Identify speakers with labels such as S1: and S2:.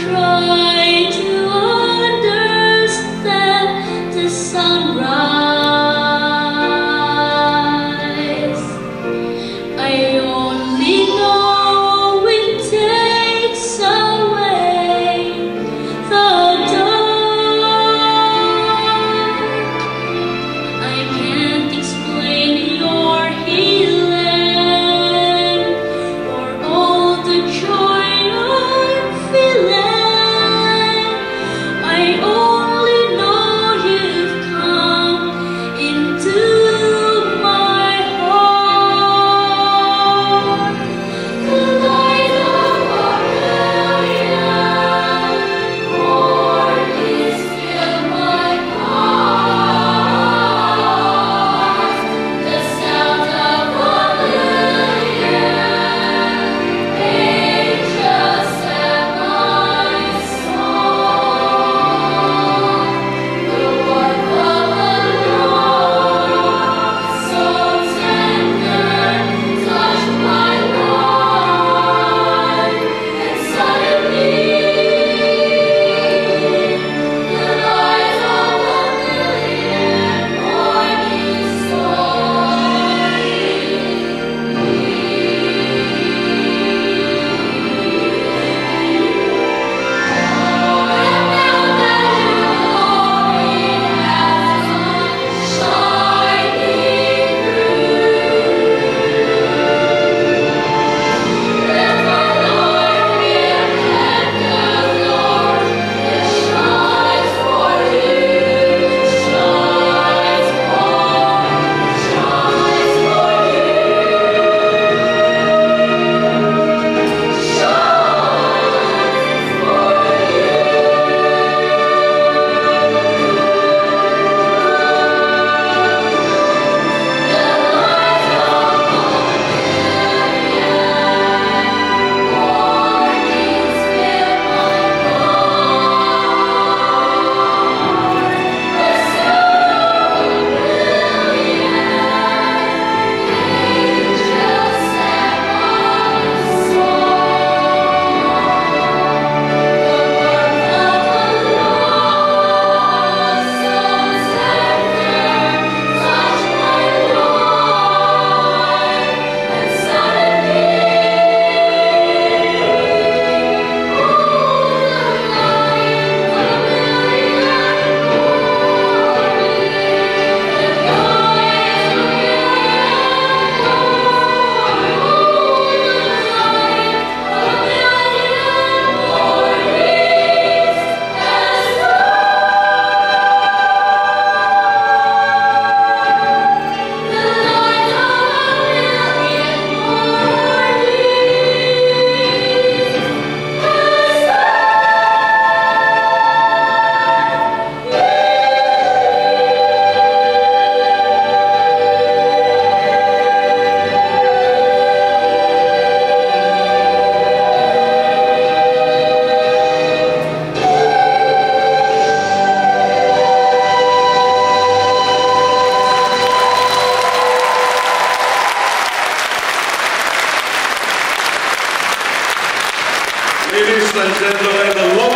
S1: try to understand the sunrise. Queensland, gentlemen, the